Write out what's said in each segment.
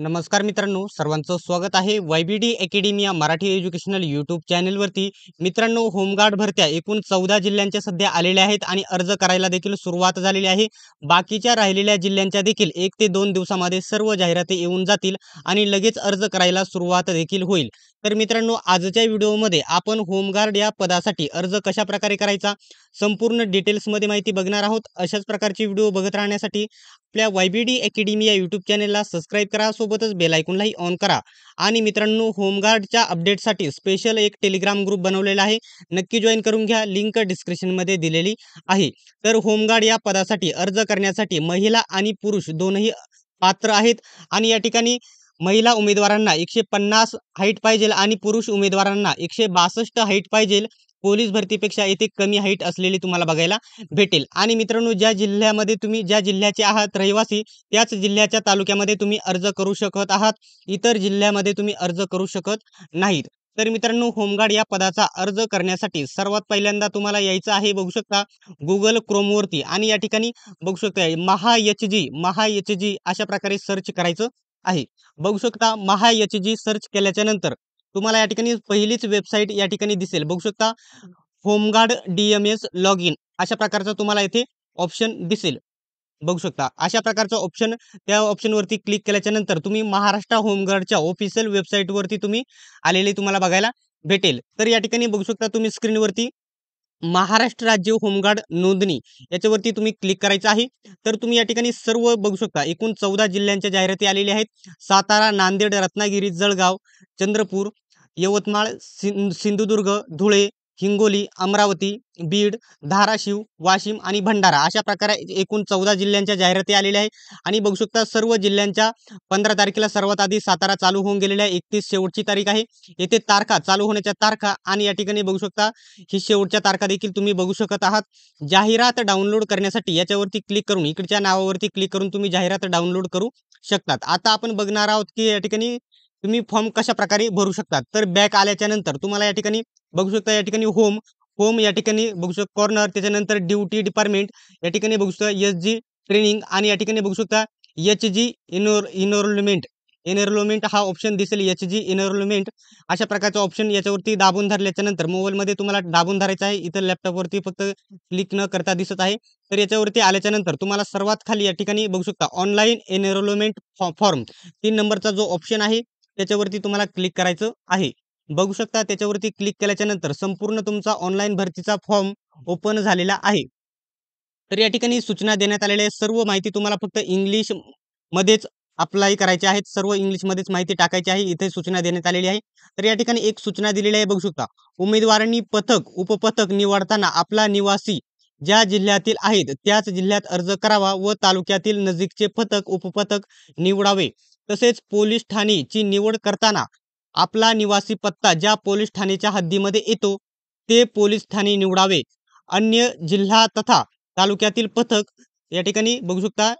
नमस्कार मित्रांनो सर्वांचं स्वागत आहे वाय बी डी अकॅडमी या मराठी एज्युकेशनल यूट्यूब चॅनेलवरती. मित्रांनो होमगार्ड भरत्या एकूण चौदा जिल्ह्यांच्या सध्या आलेल्या आहेत आणि अर्ज करायला देखील सुरुवात झालेली आहे. बाकीच्या राहिलेल्या जिल्ह्यांच्या देखील एक ते दोन दिवसामध्ये सर्व जाहिराती येऊन जातील आणि लगेच अर्ज करायला सुरुवात देखील होईल. तर मित्रांनो आजच्या व्हिडिओमध्ये आपण होमगार्ड या पदासाठी अर्ज कशा प्रकारे करायचा संपूर्ण डिटेल्समध्ये माहिती बघणार आहोत. अशाच प्रकारची व्हिडिओ बघत राहण्यासाठी आपल्या वाय बी डी अकॅडमी या यूट्यूब चॅनेलला सबस्क्राईब करा सोबतच बेलायकूनलाही ऑन करा. आणि मित्रांनो होमगार्डच्या अपडेटसाठी स्पेशल एक टेलिग्राम ग्रुप बनवलेला आहे. नक्की जॉईन करून घ्या लिंक डिस्क्रिप्शनमध्ये दिलेली आहे. तर होमगार्ड या पदासाठी अर्ज करण्यासाठी महिला आणि पुरुष दोनही पात्र आहेत. आणि या ठिकाणी महिला उमेदवारांना एकशे पन्नास हाईट पाहिजे आणि पुरुष उमेदवारांना एकशे बासष्ट हाईट पाहिजे. पोलीस भरतीपेक्षा येथे कमी हाईट असलेली तुम्हाला बघायला भेटेल. आणि मित्रांनो ज्या जिल्ह्यामध्ये तुम्ही ज्या जिल्ह्याचे आहात रहिवासी त्याच जिल्ह्याच्या तालुक्यामध्ये तुम्ही अर्ज करू शकत आहात. इतर जिल्ह्यामध्ये तुम्ही अर्ज करू शकत नाहीत. तर मित्रांनो होमगार्ड या पदाचा अर्ज करण्यासाठी सर्वात पहिल्यांदा तुम्हाला यायचं आहे बघू शकता गुगल क्रोमवरती आणि या ठिकाणी बघू शकता महा एच जी महा एच जी अशा प्रकारे सर्च करायचं. आहे. बघू शकता महा एच जी सर्च केल्याच्यानंतर तुम्हाला या ठिकाणी पहिलीच वेबसाईट या ठिकाणी दिसेल. बघू शकता होमगार्ड डीएमएस लॉग इन अशा प्रकारचा तुम्हाला इथे ऑप्शन दिसेल. बघू शकता अशा प्रकारचं ऑप्शन त्या ऑप्शनवरती क्लिक केल्याच्यानंतर तुम्ही महाराष्ट्र होमगार्डच्या ऑफिशियल वेबसाईटवरती तुम्ही आलेले तुम्हाला बघायला भेटेल. तर या ठिकाणी बघू शकता तुम्ही स्क्रीनवरती महाराष्ट्र राज्य होमगार्ड नोंदणी याच्यावरती तुम्ही क्लिक करायचं आहे. तर तुम्ही या ठिकाणी सर्व बघू शकता. एकूण चौदा जिल्ह्यांच्या जाहिराती आलेल्या आहेत. सातारा नांदेड रत्नागिरी जळगाव चंद्रपूर यवतमाळ सिं सिंधुदुर्ग धुळे हिंगोली अमरावती बीड धाराशिव वाशिम आणि भंडारा अशा प्रकारे एकूण चौदा जिल्ह्यांच्या जाहिराती आलेल्या आहे आणि बघू शकता सर्व जिल्ह्यांच्या पंधरा तारखेला सर्वात आधी सातारा चालू होऊन गेलेल्या आहे. एकतीस शेवटची तारीख आहे. येथे तारखा चालू होण्याच्या तारखा आणि या ठिकाणी बघू शकता ही शेवटच्या तारखा देखील तुम्ही बघू शकत आहात. जाहिरात डाउनलोड करण्यासाठी याच्यावरती क्लिक करून इकडच्या नावावरती क्लिक करून तुम्ही जाहिरात डाउनलोड करू शकतात. आता आपण बघणार आहोत की या ठिकाणी तुम्ही फॉर्म कशा प्रकारे भरू शकतात. तर बॅक आल्याच्यानंतर तुम्हाला या ठिकाणी बघू शकता या ठिकाणी होम होम या ठिकाणी बघू शकता कॉर्नर त्याच्यानंतर ड्युटी डिपार्टमेंट या ठिकाणी बघू शकता एस जी ट्रेनिंग आणि या ठिकाणी बघू शकता एच जी इनोर इनरोलमेंट एनरोलमेंट हा ऑप्शन दिसेल एच जी एनरोलमेंट अशा प्रकारचा ऑप्शन याच्यावरती दाबून धरल्याच्या नंतर मोबाईलमध्ये तुम्हाला दाबून धरायचा आहे. इथं लॅपटॉपवरती फक्त क्लिक न करता दिसत आहे. तर याच्यावरती आल्याच्यानंतर तुम्हाला सर्वात खाली या ठिकाणी बघू शकता ऑनलाईन एनरोलमेंट फॉर्म तीन नंबरचा जो ऑप्शन आहे त्याच्यावरती तुम्हाला क्लिक करायचं आहे. बघू शकता त्याच्यावरती क्लिक केल्याच्यानंतर संपूर्ण तुमचा ऑनलाईन भरतीचा फॉर्म ओपन झालेला आहे. तर या ठिकाणी सूचना देण्यात आलेल्या आहे सर्व माहिती तुम्हाला फक्त इंग्लिश मध्येच अप्लाय करायचे आहेत. सर्व इंग्लिशमध्येच माहिती टाकायची आहे. इथे सूचना देण्यात आलेली आहे. तर या ठिकाणी एक सूचना दिलेली आहे. बघू शकता उमेदवारांनी पथक उपपथक निवडताना आपला निवासी ज्या जिल्ह्यातील आहेत त्याच जिल्ह्यात अर्ज करावा व तालुक्यातील नजीकचे पथक उपपथक निवडावे. तसेच पोलीस ठाणेची निवड करताना आपला निवासी पत्ता ज्या पोलीस ठाण्याच्या हद्दीमध्ये येतो ते पोलीस ठाणे निवडावे. अन्य जिल्हा तथा तालुक्यातील पथक या ठिकाणी बघू शकता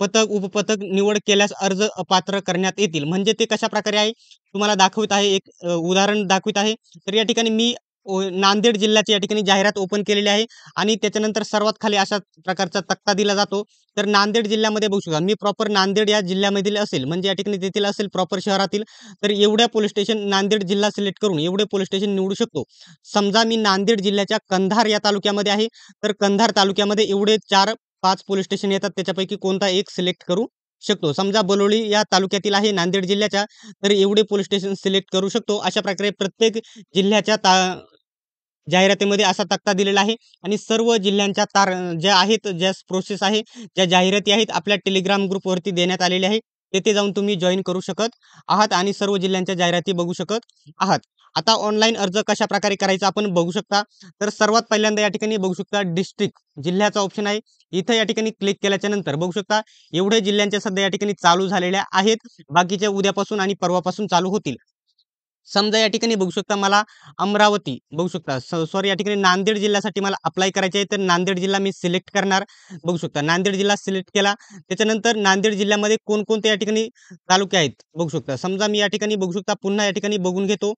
पथक उपपथक निवड केल्यास अर्ज अपात्र करण्यात येतील. म्हणजे ते कशा प्रकारे आहे? तुम्हाला दाखवित आहे एक उदाहरण दाखवित आहे. तर या ठिकाणी मी नांदेड जिल्ह्याची या ठिकाणी जाहिरात ओपन केलेली आहे आणि त्याच्यानंतर सर्वात खाली अशा प्रकारचा तक्ता दिला जातो. तर नांदेड जिल्ह्यामध्ये बघू शकता मी प्रॉपर नांदेड या जिल्ह्यामधील असेल म्हणजे या ठिकाणी तेथील असेल प्रॉपर शहरातील तर एवढ्या पोलीस स्टेशन नांदेड जिल्हा सिलेक्ट करून एवढे पोलीस स्टेशन निवडू शकतो. समजा मी नांदेड जिल्ह्याच्या कंधार या तालुक्यामध्ये आहे तर कंधार तालुक्यामध्ये एवढे चार पाच पोलीस स्टेशन येतात त्याच्यापैकी कोणता एक सिलेक्ट करू शकतो. समजा बलोळी या तालुक्यातील आहे नांदेड जिल्ह्याच्या तर एवढे पोलीस स्टेशन सिलेक्ट करू शकतो. अशा प्रकारे प्रत्येक जिल्ह्याच्या ता जाहिरातीमध्ये असा तक्ता दिलेला आहे. आणि सर्व जिल्ह्यांच्या तार ज्या आहेत ज्या प्रोसेस आहे ज्या जाहिराती आहेत आपल्या टेलिग्राम ग्रुपवरती देण्यात आलेल्या आहे तेथे जाऊन तुम्ही जॉईन करू शकत आहात आणि सर्व जिल्ह्यांच्या जाहिराती बघू शकत आहात. आता ऑनलाईन अर्ज कशा प्रकारे करायचा आपण बघू शकता. तर सर्वात पहिल्यांदा या ठिकाणी बघू शकता डिस्ट्रिक्ट जिल्ह्याचा ऑप्शन आहे. इथं या ठिकाणी क्लिक केल्याच्यानंतर बघू शकता एवढे जिल्ह्यांच्या सध्या या ठिकाणी चालू झालेल्या आहेत. बाकीच्या उद्यापासून आणि परवापासून चालू होतील. समजा या ठिकाणी बघू शकता मला अमरावती बघू शकता. सॉरी या ठिकाणी नांदेड जिल्ह्यासाठी मला अप्लाय करायचे आहे. तर नांदेड जिल्हा मी सिलेक्ट करणार. बघू शकता नांदेड जिल्हा सिलेक्ट केला. त्याच्यानंतर नांदेड जिल्ह्यामध्ये कोणकोणते या ठिकाणी तालुके आहेत? बघू शकता. समजा मी या ठिकाणी बघू शकता पुन्हा या ठिकाणी बघून घेतो.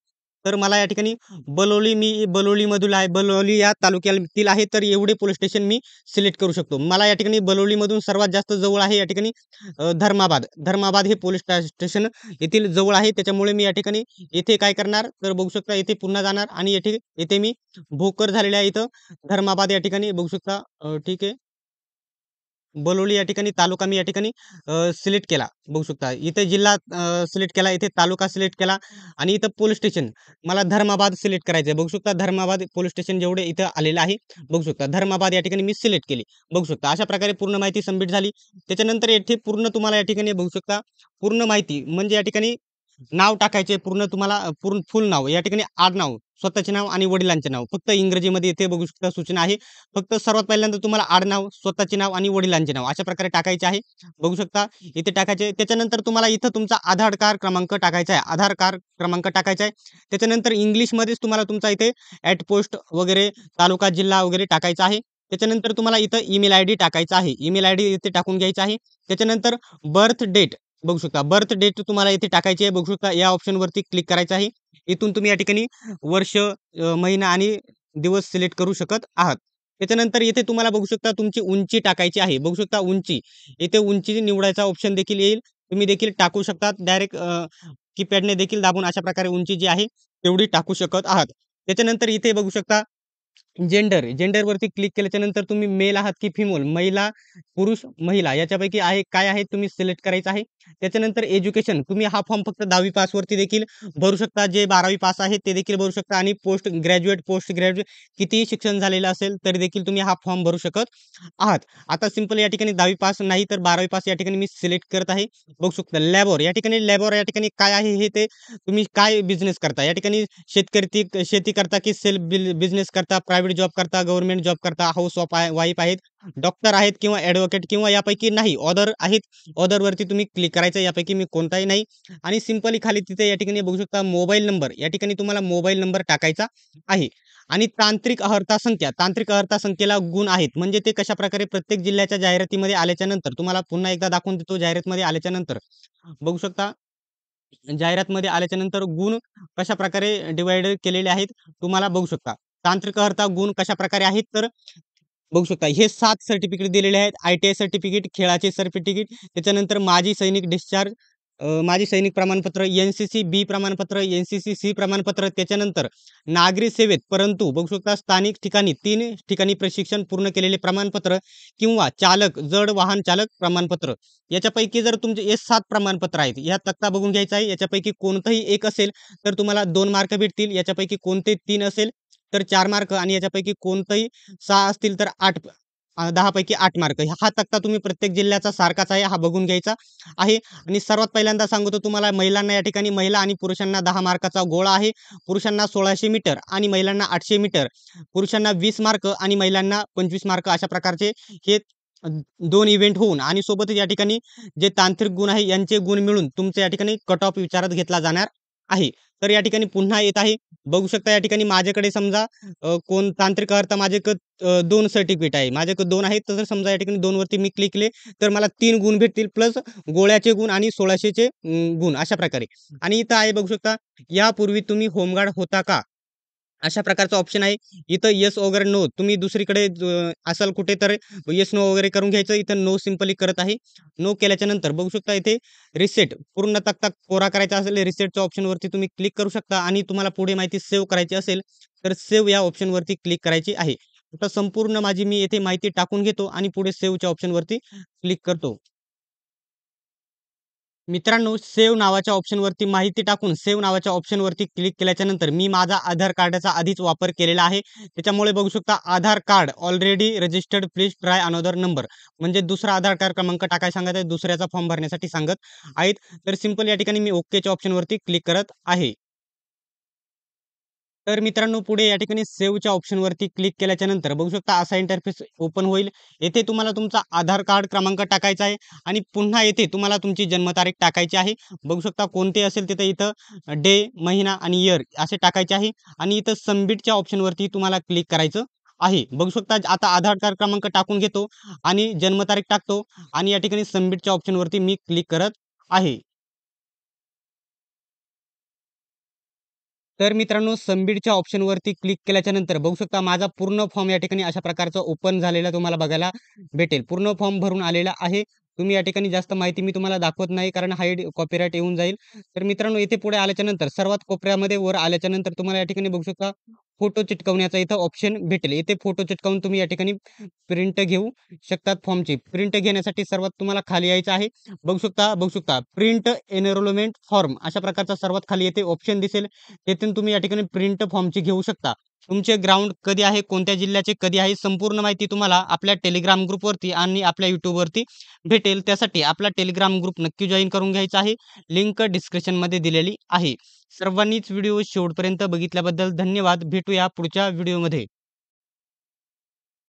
तर मला या ठिकाणी बलोली मी बलोलीमधून आहे बलोली या तालुक्यातील आहे तर एवढे पोलीस स्टेशन मी सिलेक्ट करू शकतो. मला या ठिकाणी बलोलीमधून सर्वात जास्त जवळ आहे या ठिकाणी धर्माबाद. धर्माबाद हे पोलीस स्टेशन येथील जवळ आहे. त्याच्यामुळे मी या ठिकाणी येथे काय करणार तर बघू शकता येथे पुन्हा जाणार आणि येथे येथे मी भोकर झालेले आहे इथं. धर्माबाद या ठिकाणी बघू शकता ठीक आहे. बलोली या ठिकाणी तालुका मी या ठिकाणी सिलेक्ट केला. बघू शकता इथे जिल्हा सिलेक्ट केला इथे तालुका सिलेक्ट केला आणि इथं पोलीस स्टेशन मला धर्माबाद सिलेक्ट करायचं आहे. बघू शकता धर्माबाद पोलीस स्टेशन जेवढे इथं आलेलं आहे बघू शकता धर्माबाद या ठिकाणी मी सिलेक्ट केली. बघू शकता अशा प्रकारे पूर्ण माहिती सबमिट झाली. त्याच्यानंतर येथे पूर्ण तुम्हाला या ठिकाणी बघू शकता पूर्ण माहिती म्हणजे या ठिकाणी नाव टाकायचे पूर्ण तुम्हाला पूर्ण फुल नाव या ठिकाणी आडनाव. स्वतःचे नाव आणि वडिलांचे नाव. फक्त इंग्रजीमध्ये इथे बघू शकता सूचना आहे. फक्त सर्वात पहिल्यांदा तुम्हाला आडनाव स्वतःचे नाव आणि वडिलांचे नाव अशा प्रकारे टाकायचे आहे. बघू शकता इथे टाकायचे त्याच्यानंतर तुम्हाला इथं तुमचा आधार कार्ड क्रमांक टाकायचा आहे. आधार कार्ड क्रमांक टाकायचा आहे. त्याच्यानंतर इंग्लिशमध्येच तुम्हाला तुमचा इथे ॲट पोस्ट वगैरे तालुका जिल्हा वगैरे टाकायचा आहे. त्याच्यानंतर तुम्हाला इथं ईमेल आय डी टाकायचा आहे. ईमेल आय डी इथे टाकून घ्यायचा आहे. त्याच्यानंतर बर्थ डेट बघू शकता. बर्थ डेट तुम्हाला इथे टाकायची आहे. बघू शकता या ऑप्शनवरती क्लिक करायचं आहे. इथून तुम्ही या ठिकाणी वर्ष महिना आणि दिवस सिलेक्ट करू शकत आहात. त्याच्यानंतर इथे तुम्हाला बघू शकता तुमची उंची टाकायची आहे. बघू शकता उंची. इथे उंची निवडायचा ऑप्शन देखील येईल. तुम्ही देखील टाकू शकता डायरेक्ट कीपॅडने देखील दाबून अशा प्रकारे उंची जी आहे तेवढी टाकू शकत आहात. त्याच्यानंतर इथे बघू शकता जेंडर जेंडरवरती क्लिक केल्याच्यानंतर तुम्ही मेल आहात की फिमेल? महिला पुरुष महिला याच्यापैकी आहे काय आहे तुम्ही सिलेक्ट करायचं आहे. त्याच्यानंतर एज्युकेशन तुम्ही हा फॉर्म फक्त दहावी पासवरती देखील भरू शकता. जे बारावी पास आहेत ते देखील भरू शकता आणि पोस्ट ग्रॅज्युएट पोस्ट ग्रॅज्युएट कितीही शिक्षण झालेलं असेल तरी देखील तुम्ही हा फॉर्म भरू शकत आहात. आता सिंपल या ठिकाणी दहावी पास नाही तर बारावी पास या ठिकाणी मी सिलेक्ट करत आहे. बघू शकता लॅबॉर या ठिकाणी लॅबॉर या ठिकाणी काय आहे हे ते तुम्ही काय बिझनेस करता? या ठिकाणी शेतकरी शेती करता की सेल्फ बिझनेस करता प्रायव्हेट जॉब करता गव्हर्नमेंट जॉब करता हाऊस ऑफ वाईफ आहेत डॉक्टर आहेत किंवा ॲडव्होकेट किंवा यापैकी नाही. ऑदर आहेत ऑदरवरती तुम्ही क्लिक करायचं यापैकी मी कोणताही नाही. आणि सिम्पली खाली तिथे या ठिकाणी बघू शकता मोबाईल नंबर या ठिकाणी तुम्हाला मोबाईल नंबर टाकायचा आहे. आणि तांत्रिक अहर्ता संख्या तांत्रिक अहर्ता संख्येला गुण आहेत. म्हणजे ते कशा प्रकारे प्रत्येक जिल्ह्याच्या जाहिरातीमध्ये आल्याच्यानंतर तुम्हाला पुन्हा एकदा दाखवून देतो जाहिरातमध्ये आल्याच्यानंतर. बघू शकता जाहिरातमध्ये आल्याच्यानंतर गुण कशा प्रकारे डिवाइड केलेले आहेत तुम्हाला बघू शकता. तांत्रिक अहर्ता गुण कशा प्रकारे आहेत तर बघू शकता हे सात सर्टिफिकेट दिलेले आहेत. आय टी आय सर्टिफिकेट खेळाचे सर्टिफिकेट त्याच्यानंतर माजी सैनिक डिस्चार्ज माजी सैनिक प्रमाणपत्र एन सी सी बी प्रमाणपत्र एन सी सी सी प्रमाणपत्र. त्याच्यानंतर नागरी सेवेत परंतु बघू शकता स्थानिक ठिकाणी तीन ठिकाणी प्रशिक्षण पूर्ण केलेले प्रमाणपत्र किंवा चालक जड वाहन चालक प्रमाणपत्र. याच्यापैकी जर तुमचे हे सात प्रमाणपत्र आहेत या तक्ता बघून घ्यायचा आहे. याच्यापैकी कोणतंही एक असेल तर तुम्हाला दोन मार्क भेटतील. याच्यापैकी कोणते तीन असेल तर चार मार्क आणि याच्यापैकी कोणतंही सहा असतील तर आठ दहापैकी आठ मार्क. हा तक्ता तुम्ही प्रत्येक जिल्ह्याचा सारखाच आहे हा बघून घ्यायचा आहे. आणि सर्वात पहिल्यांदा सांगतो तुम्हाला महिलांना या ठिकाणी महिला आणि पुरुषांना दहा मार्काचा गोळा आहे. पुरुषांना सोळाशे मीटर आणि महिलांना आठशे मीटर. पुरुषांना वीस मार्क आणि महिलांना पंचवीस मार्क अशा प्रकारचे हे दोन इव्हेंट होऊन आणि सोबतच या ठिकाणी जे तांत्रिक गुण आहे यांचे गुण मिळून तुमचं या ठिकाणी कट ऑफ विचारात घेतला जाणार आहे. तर या ठिकाणी पुन्हा येत आहे. बघू शकता या ठिकाणी माझ्याकडे समजा कोण तांत्रिक अर्थ माझ्याकडे दोन सर्टिफिकेट आहे. माझ्याकडे दोन आहेत तर समजा या ठिकाणी दोन वरती मी क्लिक केले तर मला तीन गुण भेटतील प्लस गोळ्याचे गुण आणि सोळाशेचे गुण अशा प्रकारे. आणि इथं आहे बघू शकता यापूर्वी तुम्ही होमगार्ड होता का? अशा प्रकारचा ऑप्शन आहे. इथं येस वगैरे नो तुम्ही दुसरीकडे असाल कुठे तर येस नो वगैरे करून घ्यायचं. इथं नो सिम्पली करत आहे. नो केल्याच्यानंतर बघू शकता इथे रिसेट पूर्ण तक्ता कोरा करायचा असेल रिसेटच्या ऑप्शनवरती तुम्ही क्लिक करू शकता आणि तुम्हाला पुढे माहिती सेव्ह करायची असेल तर सेव्ह या ऑप्शनवरती क्लिक करायची आहे. आता संपूर्ण माझी मी येथे माहिती टाकून घेतो आणि पुढे सेव्हच्या ऑप्शनवरती क्लिक करतो. मित्रांनो सेव्ह नावाच्या ऑप्शनवरती माहिती टाकून सेव्ह नावाच्या ऑप्शनवरती क्लिक केल्याच्यानंतर मी माझा आधार कार्डाचा आधीच वापर केलेला आहे. त्याच्यामुळे बघू शकता Aadhaar card already registered please try another number म्हणजे दुसरा आधार कार्ड क्रमांक टाकाय सांगत आहे दुसऱ्याचा फॉर्म भरण्यासाठी सांगत आहेत. तर सिंपल या ठिकाणी मी ओकेच्या ऑप्शनवरती क्लिक करत आहे. तर मित्रांनो पुढे या ठिकाणी सेव्हच्या ऑप्शनवरती क्लिक केल्याच्यानंतर बघू शकता असा इंटरफेस ओपन होईल. येथे तुम्हाला तुमचा आधार कार्ड क्रमांक टाकायचा आहे आणि पुन्हा येथे तुम्हाला तुमची जन्मतारीख टाकायची आहे. बघू शकता कोणते असेल तिथं इथं डे महिना आणि इयर असे टाकायचे आहे आणि इथं सबमिटच्या ऑप्शनवरती तुम्हाला क्लिक करायचं आहे. बघू शकता आता आधार कार्ड क्रमांक टाकून घेतो आणि जन्मतारीख टाकतो आणि या ठिकाणी सबमिटच्या ऑप्शनवरती मी क्लिक करत आहे. तर मित्रांनो सबमिटच्या ऑप्शनवरती क्लिक केल्याच्यानंतर बघू शकता माझा पूर्ण फॉर्म या ठिकाणी अशा प्रकारचा ओपन झालेला तुम्हाला बघायला भेटेल. पूर्ण फॉर्म भरून आलेला आहे. तुम्ही या ठिकाणी जास्त माहिती मी तुम्हाला दाखवत नाही कारण हाईड कॉपीराईट येऊन जाईल. तर मित्रांनो इथे पुढे आल्याच्यानंतर सर्वात कोपऱ्यामध्ये वर आल्याच्यानंतर तुम्हाला या ठिकाणी बघू शकता फोटो चिटकवण्याचा इथं ऑप्शन भेटेल. इथे फोटो चिटकावून तुम्ही या ठिकाणी प्रिंट घेऊ शकतात फॉर्मची प्रिंट घेण्यासाठी सर्वात तुम्हाला खाली यायचं आहे. बघू शकता बघू शकता. प्रिंट एनरोलमेंट फॉर्म अशा प्रकारचा सर्वात खाली येथे ऑप्शन दिसेल. तेथून तुम्ही या ठिकाणी प्रिंट फॉर्मची घेऊ शकता. तुमचे ग्राउंड कधी आहे कोणत्या जिल्ह्याचे कधी आहे संपूर्ण माहिती तुम्हाला आपल्या टेलिग्राम ग्रुपवरती आणि आपल्या यूट्यूबवरती भेटेल. त्यासाठी आपला टेलिग्राम ग्रुप नक्की जॉईन करून घ्यायचा आहे. लिंक डिस्क्रिप्शनमध्ये दिलेली आहे. सर्वांनीच व्हिडिओ शेवटपर्यंत बघितल्याबद्दल धन्यवाद. भेटूया पुढच्या व्हिडिओमध्ये